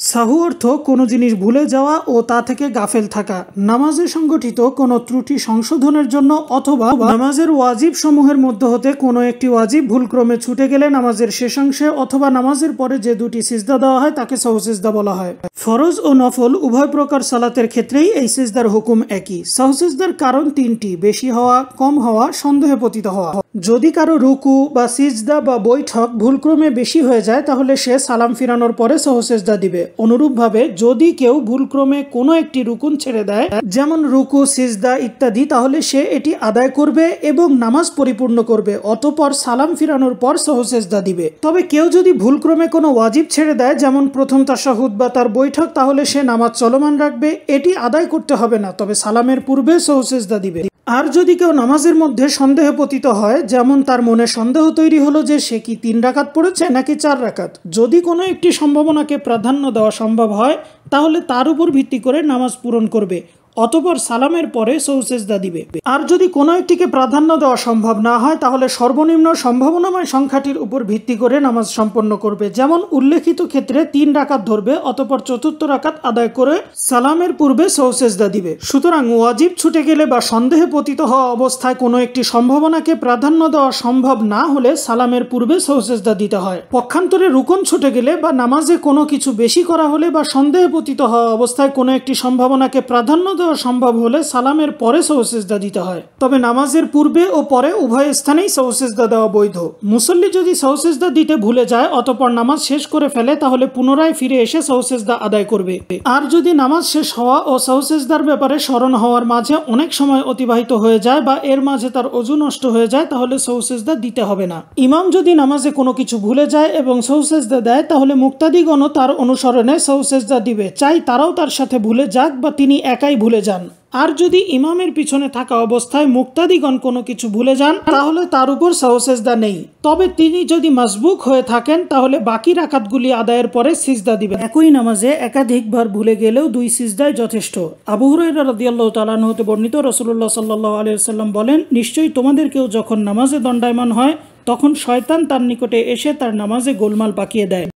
সাহু অর্থ কোনো জিনিস ভুলে যাওয়া ও তা থেকে গাফেল থাকা। নামাজে সংগঠিত কোনো ত্রুটি সংশোধনের জন্য অথবা নামাজের ওয়াজিব সমূহের মধ্য হতে কোনো একটি ওয়াজিব ভুলক্রমে ছুটে গেলে নামাজের শেষাংশে অথবা নামাজের পরে যে দুটি সিজদা দেওয়া হয় তাকে সহসিজদা বলা হয়। ফরজ ও নফল উভয় প্রকার সালাতের ক্ষেত্রেই এই সিজদার হুকুম একই। সহসিজদার কারণ তিনটি, বেশি হওয়া, কম হওয়া, সন্দেহে পতিত হওয়া। যদি কারও রুকু বা সিজদা বা বৈঠক ভুলক্রমে বেশি হয়ে যায়, তাহলে সে সালাম ফিরানোর পরে সহসেজদা দিবে। অনুরূপভাবে, যদি কেউ ভুলক্রমে কোনো একটি রুকুন ছেড়ে দেয়, যেমন রুকু, সিজদা ইত্যাদি, তাহলে সে এটি আদায় করবে এবং নামাজ পরিপূর্ণ করবে, অতপর সালাম ফিরানোর পর সহসেজদা দিবে। তবে কেউ যদি ভুলক্রমে কোনো ওয়াজিব ছেড়ে দেয়, যেমন প্রথম তাশাহুদ বা তার বৈঠক, তাহলে সে নামাজ চলমান রাখবে, এটি আদায় করতে হবে না, তবে সালামের পূর্বে সহসেজদা দিবে। আর যদি কেউ নামাজের মধ্যে সন্দেহে পতিত হয়, যেমন তার মনে সন্দেহ তৈরি হলো যে সে কি তিন রাকাত পড়েছে নাকি চার রাকাত, যদি কোনো একটি সম্ভাবনাকে প্রাধান্য দেওয়া সম্ভব হয়, তাহলে তার উপর ভিত্তি করে নামাজ পূরণ করবে। অতপর সালামের পরে সৌসেজদা দিবে। আর যদি কোনো একটিকে প্রাধান্য দেওয়া সম্ভব না হয়, তাহলে সর্বনিম্ন সম্ভাবনাময় সংখ্যাটির উপর ভিত্তি করে নামাজ সম্পন্ন করবে। যেমন উল্লেখিত ক্ষেত্রে তিন রাকাত ধরবে, অতপর চতুর্থ রাকাত আদায় করে সালামের পূর্বে সৌসেজদা দিবে। সুতরাং ওয়াজিব ছুটে গেলে বা সন্দেহে পতিত হওয়া অবস্থায় কোনো একটি সম্ভাবনাকে প্রাধান্য দেওয়া সম্ভব না হলে সালামের পূর্বে সৌসেজদা দিতে হয়। পক্ষান্তরে রুকন ছুটে গেলে বা নামাজে কোনো কিছু বেশি করা হলে বা সন্দেহে পতিত হওয়া অবস্থায় কোনো একটি সম্ভাবনাকে প্রাধান্য দেওয়া সম্ভব হলে সালামের পরে সৌসেজদা দিতে হয়। তবে নামাজের পূর্বে ও পরে উভয় স্থানেই সৌসেজদা দেওয়া বৈধ। মুসল্লি যদি সৌসেজদা দিতে ভুলে যায়, অতপর নামাজ শেষ করে ফেলে, তাহলে পুনরায় ফিরে এসে সৌসেজদা আদায় করবে। আর যদি নামাজ শেষ হওয়া ও সৌসেজদার ব্যাপারে স্মরণ হওয়ার মাঝে অনেক সময় অতিবাহিত হয়ে যায় বা এর মাঝে তার অজু নষ্ট হয়ে যায়, তাহলে সৌসেজদা দিতে হবে না। ইমাম যদি নামাজে কোনো কিছু ভুলে যায় এবং সৌসেজদা দেয়, তাহলে মুক্তাদিগণও তার অনুসরণে সৌসেজদা দিবে। চাই তারাও তার সাথে ভুলে যাক বা তিনি একাই ভুলে যান। আর যদি ইমামের পিছনে থাকা অবস্থায় মুক্তাদিগণ কোনো কিছু ভুলে যান, তাহলে তার উপর সহসেজদা নেই। তবে তিনি যদি মজবুক হয়ে থাকেন, তাহলে বাকি রাকাতগুলি আদায়ের পরে সিজদা দিবেন। একই নামাজে একাধিকবার ভুলে গেলেও দুই সিজদায় যথেষ্ট। আবু হুরাইরা রাদিয়াল্লাহ তালান হতে বর্ণিত রসুল্লাহ সাল্লাহ আলিয়াল্লাম বলেন, নিশ্চয়ই তোমাদের কেউ যখন নামাজে দণ্ডায়মান হয়, তখন শয়তান তার নিকটে এসে তার নামাজে গোলমাল পাকিয়ে দেয়।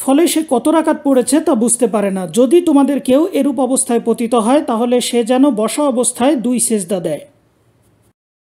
ফলে সে কত রাকাত পড়েছে তা বুঝতে পারে না। যদি তোমাদের কেউ এরূপ অবস্থায় পতিত হয়, তাহলে সে যেন বসা অবস্থায় দুই সেজদা দেয়।